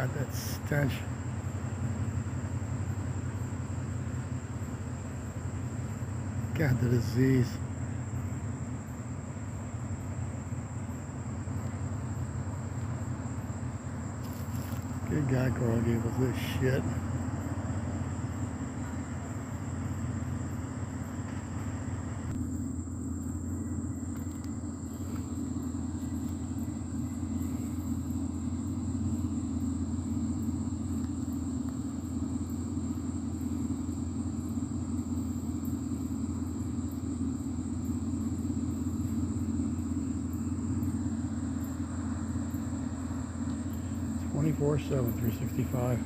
God, that stench. God, the disease. Good God, Groggy, with this shit. Twenty-four seven, three sixty-five.